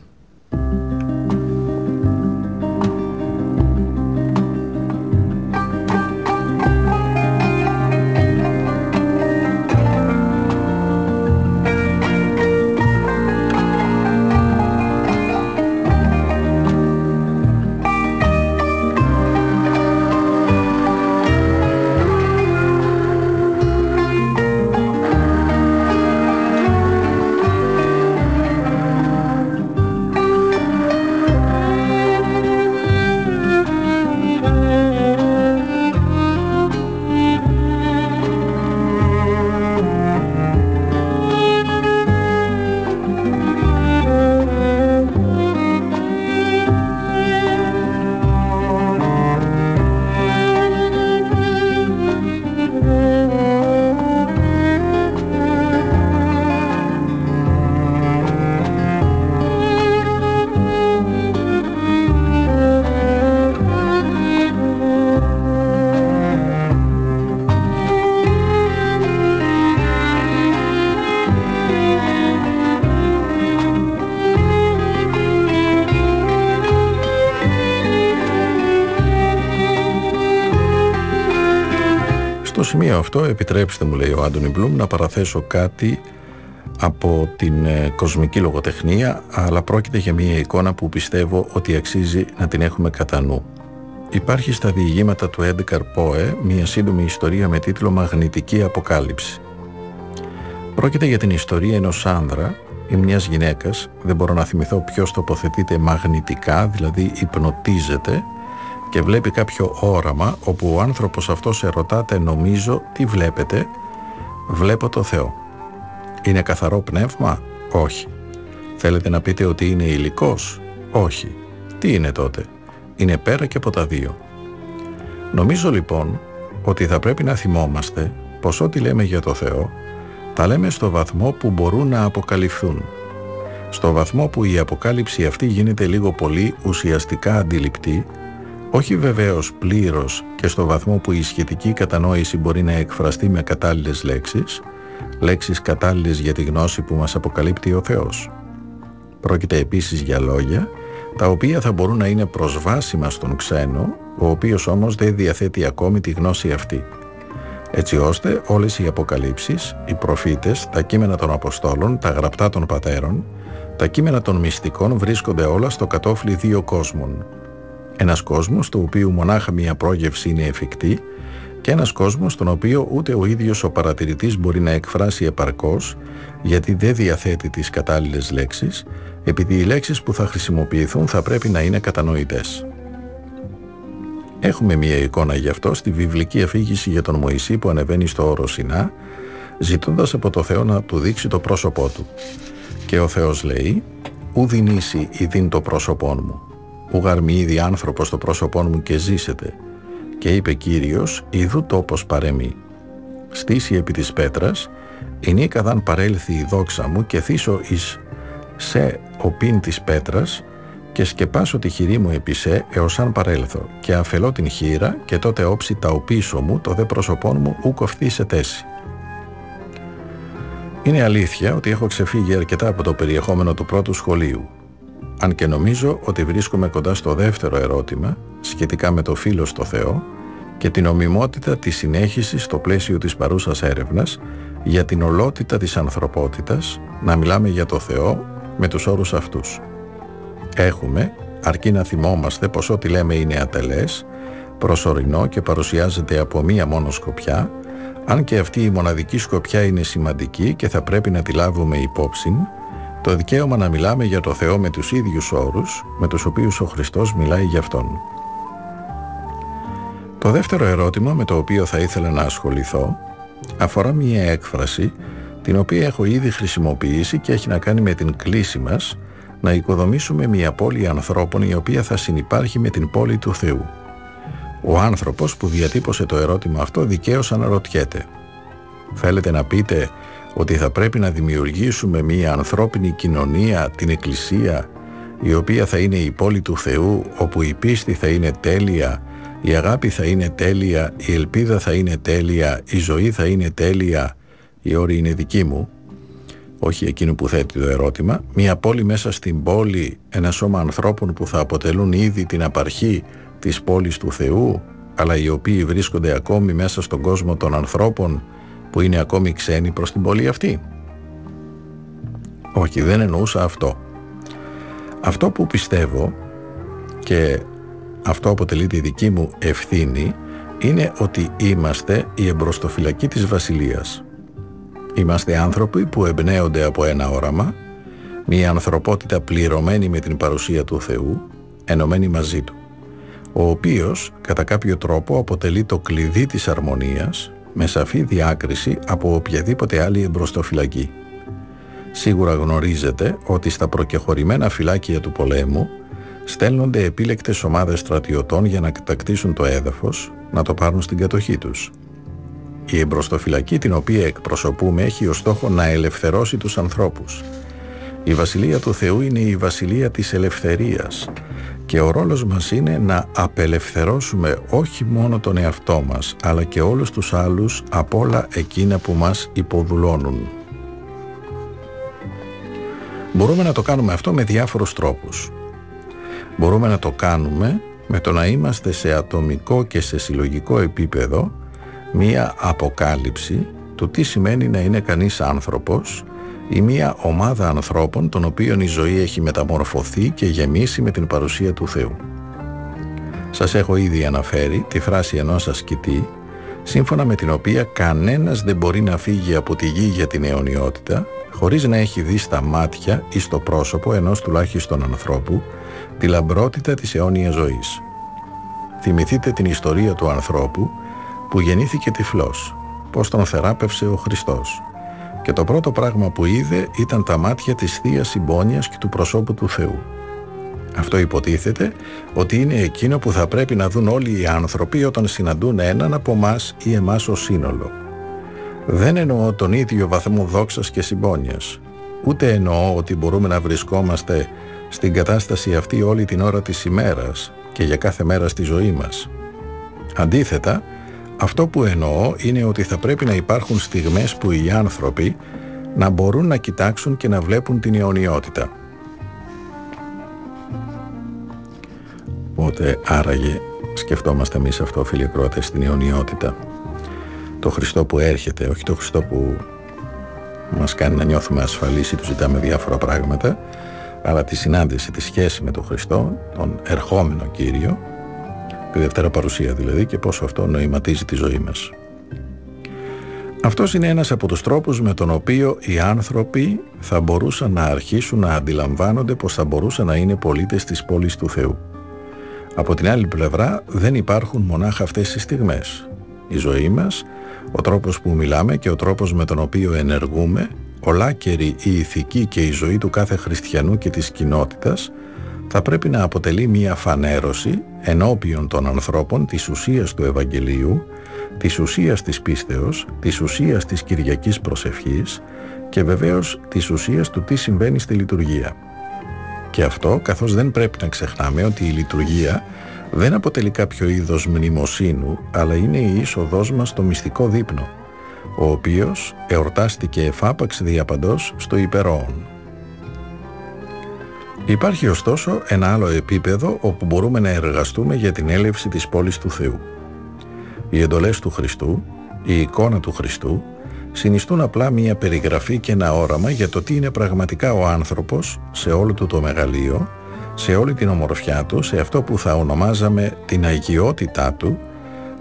Σημείο αυτό επιτρέψτε μου λέει ο Άντωνι Μπλουμ να παραθέσω κάτι από την ε, κοσμική λογοτεχνία αλλά πρόκειται για μια εικόνα που πιστεύω ότι αξίζει να την έχουμε κατά νου. Υπάρχει στα διηγήματα του Έντεκαρ Πόε μια σύντομη ιστορία με τίτλο «Μαγνητική Αποκάλυψη». Πρόκειται για την ιστορία ενός άνδρα ή μιας γυναίκας, δεν μπορώ να θυμηθώ ποιος τοποθετείται μαγνητικά, δηλαδή υπνοτίζεται και βλέπει κάποιο όραμα όπου ο άνθρωπος αυτός ερωτάται νομίζω τι βλέπετε, βλέπω το Θεό. Είναι καθαρό πνεύμα; Όχι. Θέλετε να πείτε ότι είναι υλικός; Όχι. Τι είναι τότε; Είναι πέρα και από τα δύο. Νομίζω λοιπόν ότι θα πρέπει να θυμόμαστε πως ό,τι λέμε για το Θεό τα λέμε στο βαθμό που μπορούν να αποκαλυφθούν. Στο βαθμό που η αποκάλυψη αυτή γίνεται λίγο πολύ ουσιαστικά αντιληπτή, όχι βεβαίως πλήρως και στο βαθμό που η σχετική κατανόηση μπορεί να εκφραστεί με κατάλληλες λέξεις, λέξεις κατάλληλες για τη γνώση που μας αποκαλύπτει ο Θεός. Πρόκειται επίσης για λόγια, τα οποία θα μπορούν να είναι προσβάσιμα στον ξένο, ο οποίος όμως δεν διαθέτει ακόμη τη γνώση αυτή έτσι ώστε όλες οι αποκαλύψεις, οι προφήτες, τα κείμενα των Αποστόλων, τα γραπτά των πατέρων, τα κείμενα των μυστικών βρίσκονται όλα στο κατόφλι δύο κόσμων. Ένας κόσμος του οποίου μονάχα μία πρόγευση είναι εφικτή και ένας κόσμος στον οποίο ούτε ο ίδιος ο παρατηρητής μπορεί να εκφράσει επαρκώς γιατί δεν διαθέτει τις κατάλληλες λέξεις επειδή οι λέξεις που θα χρησιμοποιηθούν θα πρέπει να είναι κατανοητές. Έχουμε μία εικόνα γι' αυτό στη βιβλική αφήγηση για τον Μωυσή που ανεβαίνει στο όρο Σινά, ζητώντας από το Θεό να του δείξει το πρόσωπό του. Και ο Θεός λέει «Ου δινήσει δίν το πρόσωπό μου, ου γαρμεί ήδη άνθρωπος το πρόσωπό μου και ζήσετε». Και είπε Κύριος «Ιδού τόπος παρέμει». Στήσει επί της πέτρας, ενίκαδαν παρέλθει η δόξα μου και θύσω εις σε οπίν της πέτρας και σκεπάσω τη χειρή μου επισέ έως αν παρέλθω και αφελώ την χείρα και τότε όψει τα οπίσω μου το δε πρόσωπόν μου ου κοφθεί σε τέση. Είναι αλήθεια ότι έχω ξεφύγει αρκετά από το περιεχόμενο του πρώτου σχολείου αν και νομίζω ότι βρίσκομαι κοντά στο δεύτερο ερώτημα σχετικά με το φίλο στο Θεό και την ομιμότητα της συνέχισης στο πλαίσιο της παρούσας έρευνας για την ολότητα της ανθρωπότητας να μιλάμε για το Θεό με τους όρους αυτούς. Έχουμε, αρκεί να θυμόμαστε πως ό,τι λέμε είναι ατελές, προσωρινό και παρουσιάζεται από μία μόνο σκοπιά, αν και αυτή η μοναδική σκοπιά είναι σημαντική και θα πρέπει να τη λάβουμε υπόψη, το δικαίωμα να μιλάμε για το Θεό με τους ίδιους όρους με τους οποίους ο Χριστός μιλάει για Αυτόν. Το δεύτερο ερώτημα με το οποίο θα ήθελα να ασχοληθώ αφορά μία έκφραση την οποία έχω ήδη χρησιμοποιήσει και έχει να κάνει με την κλίση μας να οικοδομήσουμε μια πόλη ανθρώπων η οποία θα συνεπάρχει με την πόλη του Θεού. Ο άνθρωπος που διατύπωσε το ερώτημα αυτό δικαίως αναρωτιέται. Θέλετε να πείτε ότι θα πρέπει να δημιουργήσουμε μια ανθρώπινη κοινωνία, την Εκκλησία, η οποία θα είναι η πόλη του Θεού, όπου η πίστη θα είναι τέλεια, η αγάπη θα είναι τέλεια, η ελπίδα θα είναι τέλεια, η ζωή θα είναι τέλεια, η όρη είναι δική μου, όχι εκείνου που θέτει το ερώτημα, μια πόλη μέσα στην πόλη, ένα σώμα ανθρώπων που θα αποτελούν ήδη την απαρχή της πόλης του Θεού, αλλά οι οποίοι βρίσκονται ακόμη μέσα στον κόσμο των ανθρώπων που είναι ακόμη ξένοι προς την πόλη αυτή. Όχι, δεν εννοούσα αυτό. Αυτό που πιστεύω και αυτό αποτελεί τη δική μου ευθύνη είναι ότι είμαστε η εμπροστοφυλακή της Βασιλείας. Είμαστε άνθρωποι που εμπνέονται από ένα όραμα, μια ανθρωπότητα πληρωμένη με την παρουσία του Θεού, ενωμένη μαζί Του, ο οποίος κατά κάποιο τρόπο αποτελεί το κλειδί της αρμονίας με σαφή διάκριση από οποιαδήποτε άλλη εμπροστοφυλακή. Σίγουρα γνωρίζετε ότι στα προκεχωρημένα φυλάκια του πολέμου στέλνονται επίλεκτες ομάδες στρατιωτών για να κατακτήσουν το έδαφος, να το πάρουν στην κατοχή τους. Η εμπροστοφυλακή την οποία εκπροσωπούμε έχει ως στόχο να ελευθερώσει τους ανθρώπους. Η Βασιλεία του Θεού είναι η Βασιλεία της Ελευθερίας και ο ρόλος μας είναι να απελευθερώσουμε όχι μόνο τον εαυτό μας αλλά και όλους τους άλλους από όλα εκείνα που μας υποδουλώνουν. Μπορούμε να το κάνουμε αυτό με διάφορους τρόπους. Μπορούμε να το κάνουμε με το να είμαστε σε ατομικό και σε συλλογικό επίπεδο μία αποκάλυψη του τι σημαίνει να είναι κανείς άνθρωπος ή μία ομάδα ανθρώπων των οποίων η ζωή έχει μεταμορφωθεί και γεμίσει με την παρουσία του Θεού. Σας έχω ήδη αναφέρει τη φράση ενός ασκητή σύμφωνα με την οποία κανένας δεν μπορεί να φύγει από τη γη για την αιωνιότητα χωρίς να έχει δει στα μάτια ή στο πρόσωπο ενός τουλάχιστον ανθρώπου τη λαμπρότητα της αιώνιας ζωής. Θυμηθείτε την ιστορία του ανθρώπου που γεννήθηκε τυφλός, πώς τον θεράπευσε ο Χριστός. Και το πρώτο πράγμα που είδε ήταν τα μάτια της θείας συμπόνιας και του προσώπου του Θεού. Αυτό υποτίθεται ότι είναι εκείνο που θα πρέπει να δουν όλοι οι άνθρωποι όταν συναντούν έναν από εμάς ή εμάς ως σύνολο. Δεν εννοώ τον ίδιο βαθμό δόξας και συμπόνιας. Ούτε εννοώ ότι μπορούμε να βρισκόμαστε στην κατάσταση αυτή όλη την ώρα της ημέρας και για κάθε μέρα στη ζωή μας. Αντίθετα, αυτό που εννοώ είναι ότι θα πρέπει να υπάρχουν στιγμές που οι άνθρωποι να μπορούν να κοιτάξουν και να βλέπουν την αιωνιότητα. Οπότε άραγε σκεφτόμαστε εμείς αυτό φίλοι ακροατές στην αιωνιότητα. Το Χριστό που έρχεται, όχι το Χριστό που μας κάνει να νιώθουμε ασφαλείς ή τους ζητάμε διάφορα πράγματα, αλλά τη συνάντηση, τη σχέση με τον Χριστό, τον ερχόμενο Κύριο, τη Δευτέρα Παρουσία δηλαδή και πόσο αυτό νοηματίζει τη ζωή μας. Αυτός είναι ένας από τους τρόπους με τον οποίο οι άνθρωποι θα μπορούσαν να αρχίσουν να αντιλαμβάνονται πως θα μπορούσαν να είναι πολίτες της πόλης του Θεού. Από την άλλη πλευρά δεν υπάρχουν μονάχα αυτές οι στιγμές. Η ζωή μας, ο τρόπος που μιλάμε και ο τρόπος με τον οποίο ενεργούμε, ολάκερη η ηθική και η ζωή του κάθε χριστιανού και της κοινότητας θα πρέπει να αποτελεί μια φανέρωση ενώπιον των ανθρώπων της ουσίας του Ευαγγελίου, της ουσίας της πίστεως, της ουσίας της Κυριακής προσευχής και βεβαίως της ουσίας του τι συμβαίνει στη λειτουργία. Και αυτό καθώς δεν πρέπει να ξεχνάμε ότι η λειτουργία δεν αποτελεί κάποιο είδος μνημοσύνου, αλλά είναι η είσοδός μας στο μυστικό δείπνο, ο οποίος εορτάστηκε εφάπαξ διαπαντός στο υπερόον. Υπάρχει ωστόσο ένα άλλο επίπεδο όπου μπορούμε να εργαστούμε για την έλευση της πόλης του Θεού. Οι εντολές του Χριστού, η εικόνα του Χριστού, συνιστούν απλά μία περιγραφή και ένα όραμα για το τι είναι πραγματικά ο άνθρωπος σε όλο του το μεγαλείο, σε όλη την ομορφιά του, σε αυτό που θα ονομάζαμε την αγιότητά του,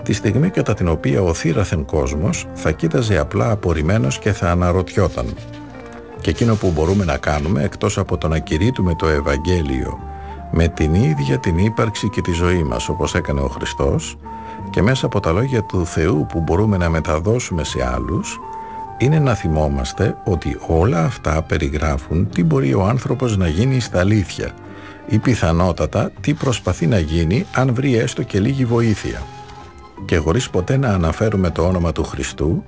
τη στιγμή κατά την οποία ο θύραθεν κόσμος θα κοίταζε απλά απορριμμένος και θα αναρωτιόταν και εκείνο που μπορούμε να κάνουμε εκτός από το να κηρύττουμε το Ευαγγέλιο με την ίδια την ύπαρξη και τη ζωή μας όπως έκανε ο Χριστός και μέσα από τα λόγια του Θεού που μπορούμε να μεταδώσουμε σε άλλους είναι να θυμόμαστε ότι όλα αυτά περιγράφουν τι μπορεί ο άνθρωπος να γίνει στα αλήθεια ή πιθανότατα τι προσπαθεί να γίνει αν βρει έστω και λίγη βοήθεια. Και χωρίς ποτέ να αναφέρουμε το όνομα του Χριστού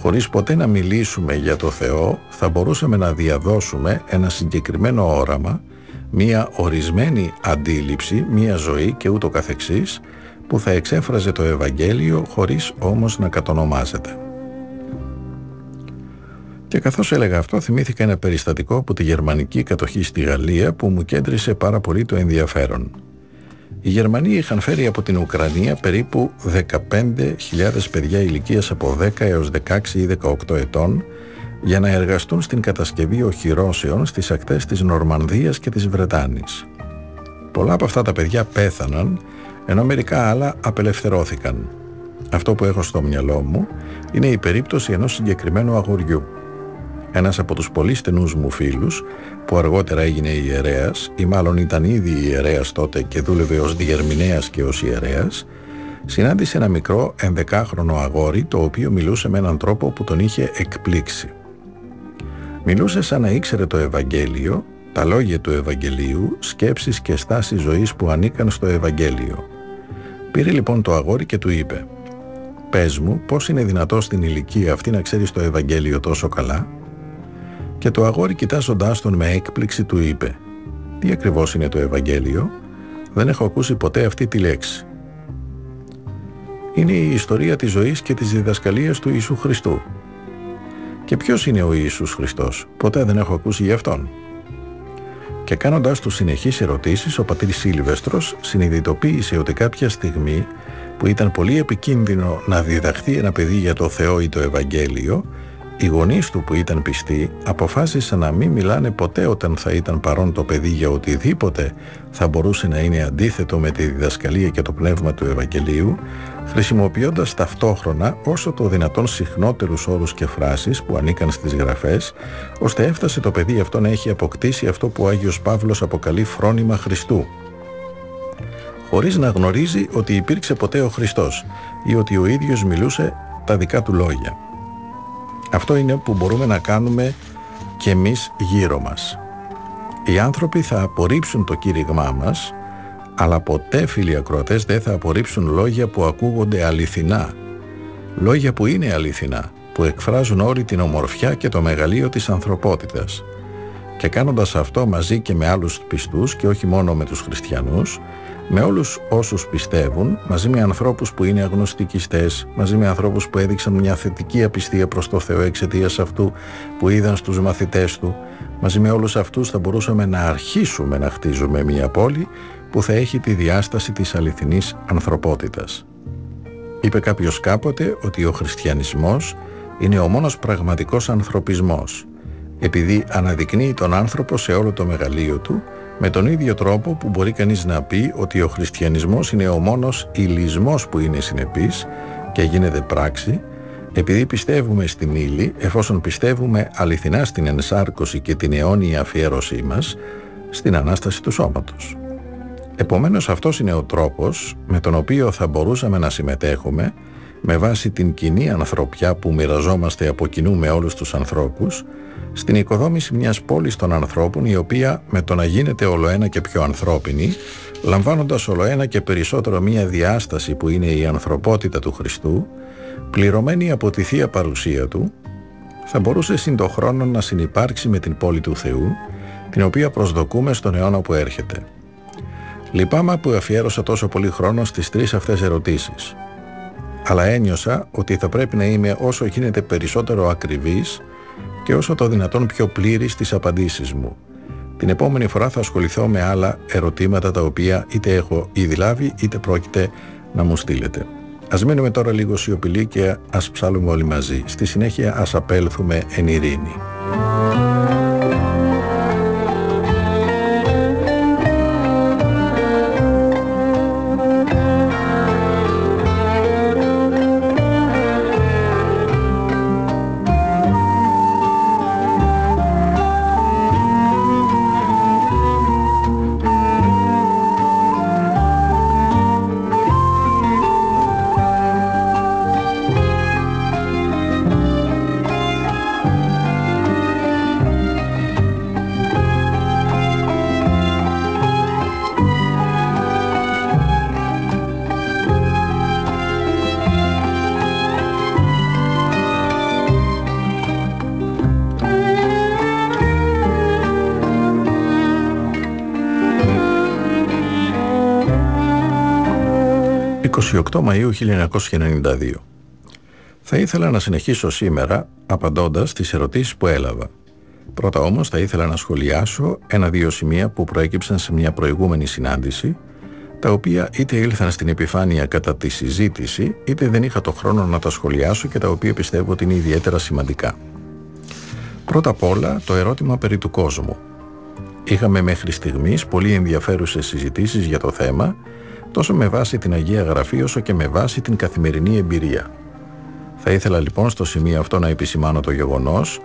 χωρίς ποτέ να μιλήσουμε για το Θεό, θα μπορούσαμε να διαδώσουμε ένα συγκεκριμένο όραμα, μία ορισμένη αντίληψη, μία ζωή και ούτω καθεξής, που θα εξέφραζε το Ευαγγέλιο χωρίς όμως να κατονομάζεται. Και καθώς έλεγα αυτό θυμήθηκα ένα περιστατικό από τη γερμανική κατοχή στη Γαλλία που μου κέντρισε πάρα πολύ το ενδιαφέρον. Οι Γερμανοί είχαν φέρει από την Ουκρανία περίπου 15.000 παιδιά ηλικίας από 10 έως 16 ή 18 ετών για να εργαστούν στην κατασκευή οχυρώσεων στις ακτές της Νορμανδίας και της Βρετάνης. Πολλά από αυτά τα παιδιά πέθαναν, ενώ μερικά άλλα απελευθερώθηκαν. Αυτό που έχω στο μυαλό μου είναι η περίπτωση ενός συγκεκριμένου αγοριού. Ένας από τους πολύ στενούς μου φίλους, που αργότερα έγινε ιερέας, ή μάλλον ήταν ήδη ιερέας τότε και δούλευε ως διερμηνέας και ως ιερέας, συνάντησε ένα μικρό ενδεκάχρονο αγόρι το οποίο μιλούσε με έναν τρόπο που τον είχε εκπλήξει. Μιλούσε σαν να ήξερε το Ευαγγέλιο, τα λόγια του Ευαγγελίου, σκέψεις και στάσεις ζωής που ανήκαν στο Ευαγγέλιο. Πήρε λοιπόν το αγόρι και του είπε «Πες μου πώς είναι δυνατό στην ηλικία αυτή να ξέρεις το Ευαγγέλιο τόσο καλά» Και το αγόρι κοιτάζοντάς τον με έκπληξη του είπε «Τι ακριβώς είναι το Ευαγγέλιο, δεν έχω ακούσει ποτέ αυτή τη λέξη». Είναι η ιστορία της ζωής και της διδασκαλίας του Ιησού Χριστού. Και ποιος είναι ο Ιησούς Χριστός, ποτέ δεν έχω ακούσει γι' Αυτόν. Και κάνοντας τους συνεχείς ερωτήσεις, ο πατήρ Σίλβεστρος συνειδητοποίησε ότι κάποια στιγμή που ήταν πολύ επικίνδυνο να διδαχθεί ένα παιδί για το Θεό ή το Ευαγγέλιο, οι γονείς του που ήταν πιστοί αποφάσισαν να μην μιλάνε ποτέ όταν θα ήταν παρόν το παιδί για οτιδήποτε θα μπορούσε να είναι αντίθετο με τη διδασκαλία και το πνεύμα του Ευαγγελίου, χρησιμοποιώντας ταυτόχρονα όσο το δυνατόν συχνότερους όρους και φράσεις που ανήκαν στις γραφές, ώστε έφτασε το παιδί αυτό να έχει αποκτήσει αυτό που ο Άγιος Παύλος αποκαλεί φρόνημα Χριστού, χωρίς να γνωρίζει ότι υπήρξε ποτέ ο Χριστός ή ότι ο ίδιος μιλούσε τα δικά του λόγια. Αυτό είναι που μπορούμε να κάνουμε και εμείς γύρω μας. Οι άνθρωποι θα απορρίψουν το κήρυγμά μας, αλλά ποτέ φίλοι ακροατές δεν θα απορρίψουν λόγια που ακούγονται αληθινά. Λόγια που είναι αληθινά, που εκφράζουν όλη την ομορφιά και το μεγαλείο της ανθρωπότητας. Και κάνοντας αυτό μαζί και με άλλους πιστούς και όχι μόνο με τους χριστιανούς, με όλους όσους πιστεύουν, μαζί με ανθρώπους που είναι αγνωστικιστές, μαζί με ανθρώπους που έδειξαν μια θετική απιστία προς το Θεό εξαιτίας αυτού που είδαν στους μαθητές του, μαζί με όλους αυτούς θα μπορούσαμε να αρχίσουμε να χτίζουμε μια πόλη που θα έχει τη διάσταση της αληθινής ανθρωπότητας. Είπε κάποιος κάποτε ότι ο χριστιανισμός είναι ο μόνος πραγματικός ανθρωπισμός, επειδή αναδεικνύει τον άνθρωπο σε όλο το μεγαλείο του με τον ίδιο τρόπο που μπορεί κανείς να πει ότι ο χριστιανισμός είναι ο μόνος ηλισμός που είναι συνεπής και γίνεται πράξη, επειδή πιστεύουμε στην ύλη, εφόσον πιστεύουμε αληθινά στην ενσάρκωση και την αιώνια αφιέρωσή μας, στην Ανάσταση του σώματος. Επομένως αυτός είναι ο τρόπος με τον οποίο θα μπορούσαμε να συμμετέχουμε με βάση την κοινή ανθρωπιά που μοιραζόμαστε από κοινού με όλους τους ανθρώπους στην οικοδόμηση μιας πόλης των ανθρώπων η οποία με το να γίνεται ολοένα και πιο ανθρώπινη λαμβάνοντας ολοένα και περισσότερο μια διάσταση που είναι η ανθρωπότητα του Χριστού πληρωμένη από τη Θεία Παρουσία Του θα μπορούσε συν το χρόνο να συνυπάρξει με την πόλη του Θεού την οποία προσδοκούμε στον αιώνα που έρχεται. Λυπάμαι που αφιέρωσα τόσο πολύ χρόνο στις τρεις αυτές ερωτήσεις αλλά ένιωσα ότι θα πρέπει να είμαι όσο γίνεται περισσότερο ακριβής και όσο το δυνατόν πιο πλήρης στις απαντήσεις μου. Την επόμενη φορά θα ασχοληθώ με άλλα ερωτήματα τα οποία είτε έχω ήδη λάβει είτε πρόκειται να μου στείλετε. Ας μείνουμε τώρα λίγο σιωπηλοί και ας ψάλουμε όλοι μαζί. Στη συνέχεια ας απέλθουμε εν ειρήνη. 28 Μαΐου 1992. Θα ήθελα να συνεχίσω σήμερα απαντώντας τις ερωτήσεις που έλαβα. Πρώτα όμως θα ήθελα να σχολιάσω ένα-δύο σημεία που προέκυψαν σε μια προηγούμενη συνάντηση τα οποία είτε ήλθαν στην επιφάνεια κατά τη συζήτηση είτε δεν είχα το χρόνο να τα σχολιάσω και τα οποία πιστεύω ότι είναι ιδιαίτερα σημαντικά. Πρώτα απ' όλα το ερώτημα περί του κόσμου. Είχαμε μέχρι στιγμής πολύ ενδιαφέρουσες συζητήσεις για το θέμα τόσο με βάση την Αγία Γραφή όσο και με βάση την καθημερινή εμπειρία. Θα ήθελα λοιπόν στο σημείο αυτό να επισημάνω το γεγονός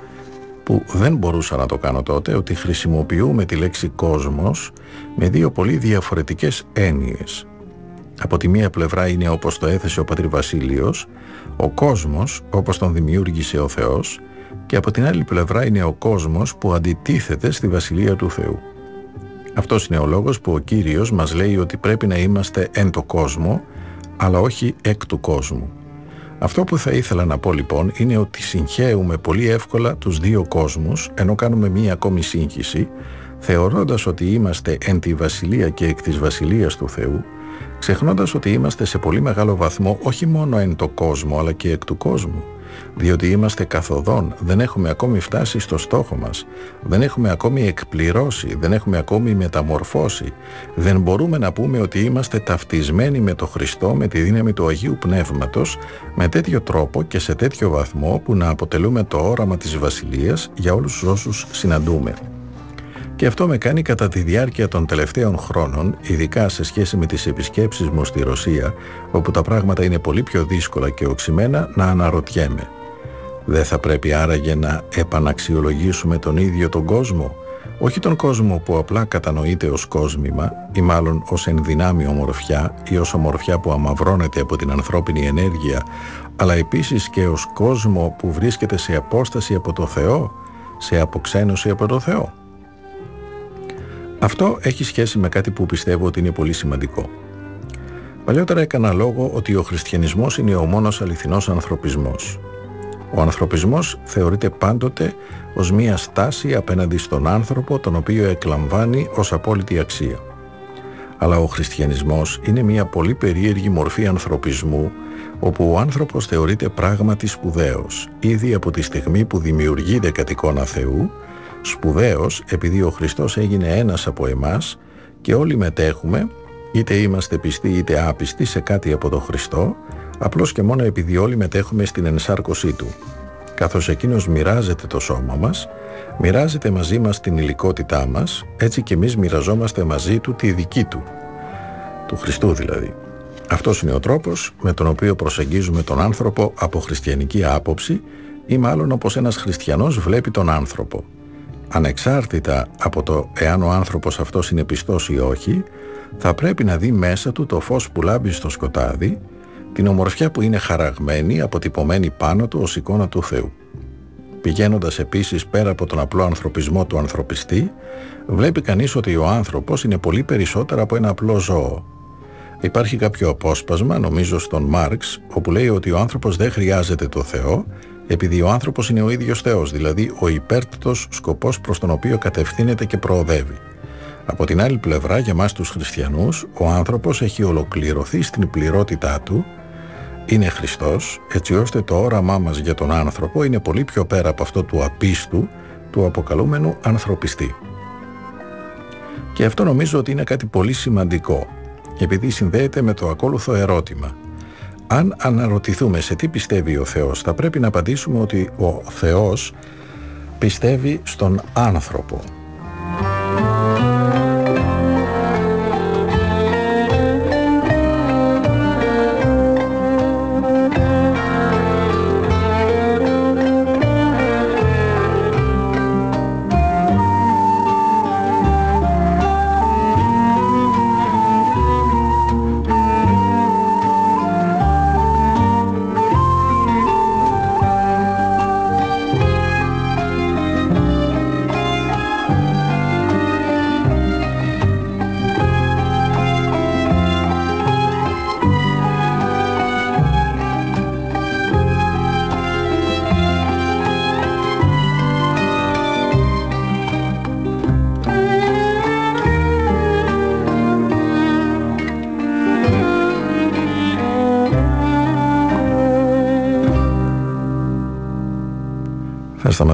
που δεν μπορούσα να το κάνω τότε ότι χρησιμοποιούμε τη λέξη κόσμος με δύο πολύ διαφορετικές έννοιες. Από τη μία πλευρά είναι όπως το έθεσε ο Πατρί Βασίλειος, ο κόσμος όπως τον δημιούργησε ο Θεός και από την άλλη πλευρά είναι ο κόσμος που αντιτίθεται στη Βασιλεία του Θεού. Αυτός είναι ο λόγος που ο Κύριος μας λέει ότι πρέπει να είμαστε εν το κόσμο, αλλά όχι εκ του κόσμου. Αυτό που θα ήθελα να πω λοιπόν είναι ότι συγχαίουμε πολύ εύκολα τους δύο κόσμους, ενώ κάνουμε μία ακόμη σύγχυση, θεωρώντας ότι είμαστε εν τη βασιλεία και εκ της βασιλείας του Θεού, ξεχνώντας ότι είμαστε σε πολύ μεγάλο βαθμό όχι μόνο εν το κόσμο αλλά και εκ του κόσμου, διότι είμαστε καθοδόν, δεν έχουμε ακόμη φτάσει στο στόχο μας, δεν έχουμε ακόμη εκπληρώσει, δεν έχουμε ακόμη μεταμορφώσει, δεν μπορούμε να πούμε ότι είμαστε ταυτισμένοι με το Χριστό, με τη δύναμη του Αγίου Πνεύματος, με τέτοιο τρόπο και σε τέτοιο βαθμό που να αποτελούμε το όραμα της Βασιλείας για όλους όσους συναντούμε. Και αυτό με κάνει κατά τη διάρκεια των τελευταίων χρόνων, ειδικά σε σχέση με τις επισκέψεις μου στη Ρωσία, όπου τα πράγματα είναι πολύ πιο δύσκολα και οξυμένα, να αναρωτιέμαι. Δεν θα πρέπει άραγε να επαναξιολογήσουμε τον ίδιο τον κόσμο, όχι τον κόσμο που απλά κατανοείται ως κόσμημα ή μάλλον ως ενδυνάμει ομορφιά ή ως ομορφιά που αμαυρώνεται από την ανθρώπινη ενέργεια, αλλά επίσης και ως κόσμο που βρίσκεται σε απόσταση από το Θεό, σε αποξένωση από το Θεό. Αυτό έχει σχέση με κάτι που πιστεύω ότι είναι πολύ σημαντικό. Παλιότερα έκανα λόγο ότι ο χριστιανισμός είναι ο μόνος αληθινός ανθρωπισμός. Ο ανθρωπισμός θεωρείται πάντοτε ως μία στάση απέναντι στον άνθρωπο τον οποίο εκλαμβάνει ως απόλυτη αξία. Αλλά ο χριστιανισμός είναι μία πολύ περίεργη μορφή ανθρωπισμού όπου ο άνθρωπος θεωρείται πράγματι σπουδαίος ήδη από τη στιγμή που δημιουργείται κατ' εικόνα Θεού σπουδαίος επειδή ο Χριστός έγινε ένας από εμάς και όλοι μετέχουμε είτε είμαστε πιστοί είτε άπιστοι σε κάτι από τον Χριστό απλώς και μόνο επειδή όλοι μετέχουμε στην ενσάρκωσή Του. Καθώς Εκείνος μοιράζεται το σώμα μας, μοιράζεται μαζί μας την υλικότητά μας, έτσι και εμείς μοιραζόμαστε μαζί Του τη δική Του. Του Χριστού δηλαδή. Αυτός είναι ο τρόπος με τον οποίο προσεγγίζουμε τον άνθρωπο από χριστιανική άποψη ή μάλλον όπως ένας χριστιανός βλέπει τον άνθρωπο ανεξάρτητα από το εάν ο άνθρωπος αυτός είναι πιστός ή όχι, θα πρέπει να δει μέσα του το φως που λάμπει στο σκοτάδι, την ομορφιά που είναι χαραγμένη, αποτυπωμένη πάνω του ως εικόνα του Θεού. Πηγαίνοντας επίσης πέρα από τον απλό ανθρωπισμό του ανθρωπιστή, βλέπει κανείς ότι ο άνθρωπος είναι πολύ περισσότερο από ένα απλό ζώο. Υπάρχει κάποιο απόσπασμα, νομίζω στον Μάρξ, όπου λέει ότι ο άνθρωπος δεν χρειάζεται το Θεό, επειδή ο άνθρωπος είναι ο ίδιος Θεός, δηλαδή ο υπέρτατος σκοπός προς τον οποίο κατευθύνεται και προοδεύει. Από την άλλη πλευρά, για μας τους χριστιανούς, ο άνθρωπος έχει ολοκληρωθεί στην πληρότητά του, είναι Χριστός, έτσι ώστε το όραμά μας για τον άνθρωπο είναι πολύ πιο πέρα από αυτό του απίστου, του αποκαλούμενου ανθρωπιστή. Και αυτό νομίζω ότι είναι κάτι πολύ σημαντικό, επειδή συνδέεται με το ακόλουθο ερώτημα. Αν αναρωτηθούμε σε τι πιστεύει ο Θεός, θα πρέπει να απαντήσουμε ότι ο Θεός πιστεύει στον άνθρωπο.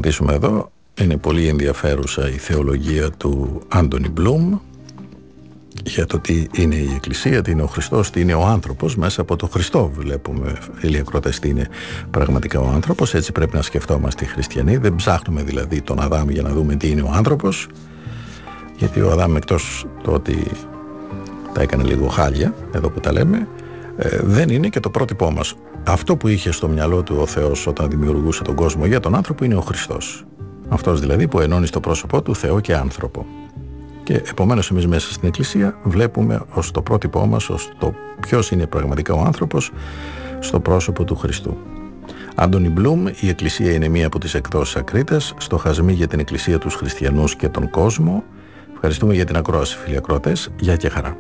Σταματήσουμε εδώ. Είναι πολύ ενδιαφέρουσα η θεολογία του Άντωνι Μπλουμ για το τι είναι η Εκκλησία, τι είναι ο Χριστός, τι είναι ο άνθρωπος. Μέσα από το Χριστό βλέπουμε, φίλοι ακρότες, τι είναι πραγματικά ο άνθρωπος. Έτσι πρέπει να σκεφτόμαστε οι χριστιανοί. Δεν ψάχνουμε δηλαδή τον Αδάμ για να δούμε τι είναι ο άνθρωπος. Γιατί ο Αδάμ εκτός το ότι τα έκανε λίγο χάλια, εδώ που τα λέμε, ε, δεν είναι και το πρότυπό μας. Αυτό που είχε στο μυαλό του ο Θεός όταν δημιουργούσε τον κόσμο για τον άνθρωπο είναι ο Χριστός. Αυτός δηλαδή που ενώνει στο πρόσωπό του Θεό και άνθρωπο. Και επομένως εμείς μέσα στην Εκκλησία βλέπουμε ως το πρότυπό μας, ως το ποιος είναι πραγματικά ο άνθρωπος στο πρόσωπο του Χριστού. Άντωνι Μπλουμ, η Εκκλησία είναι μία από τις εκδόσεις ακρίτες, στο χασμί για την Εκκλησία τους Χριστιανούς και τον κόσμο. Ευχαριστούμε για την ακρόαση φίλοι ακρότες. Γεια και χαρά.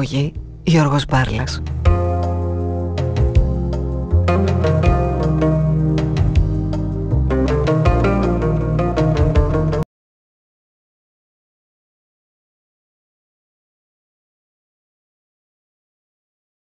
Παραγωγή Γιώργος Μπάρλας